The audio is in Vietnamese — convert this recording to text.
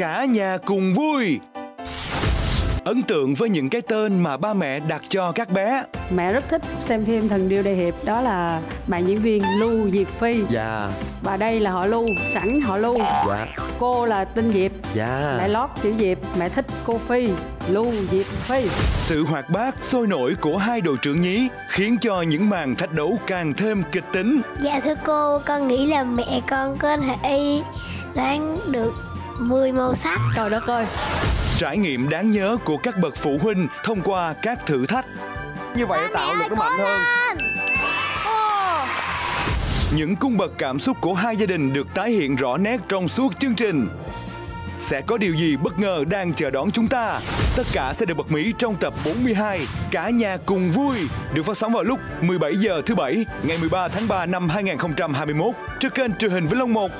cả nhà cùng vui. Ấn tượng với những cái tên mà ba mẹ đặt cho các bé. Mẹ rất thích xem phim Thần Điêu Đại Hiệp Đó là bạn diễn viên Lưu Diệp Phi. Dạ. Và đây là họ Lưu, sẵn họ Lưu. Dạ. Cô là tên Diệp. Dạ. Mẹ lót chữ Diệp, mẹ thích cô Phi Lưu Diệp Phi. Sự hoạt bát, sôi nổi của hai đội trưởng nhí khiến cho những màn thách đấu càng thêm kịch tính. Dạ thưa cô, con nghĩ là mẹ con có thể đoán được 10 màu sắc. Trời đất ơi Trải nghiệm đáng nhớ của các bậc phụ huynh thông qua các thử thách. Như vậy tạo lực nó mạnh hơn Những cung bậc cảm xúc của hai gia đình được tái hiện rõ nét trong suốt chương trình. Sẽ có điều gì bất ngờ đang chờ đón chúng ta? Tất cả sẽ được bật mí trong tập 42 Cả nhà cùng vui được phát sóng vào lúc 17 giờ thứ bảy ngày 13 tháng 3 năm 2021 trên kênh truyền hình Vĩnh Long 1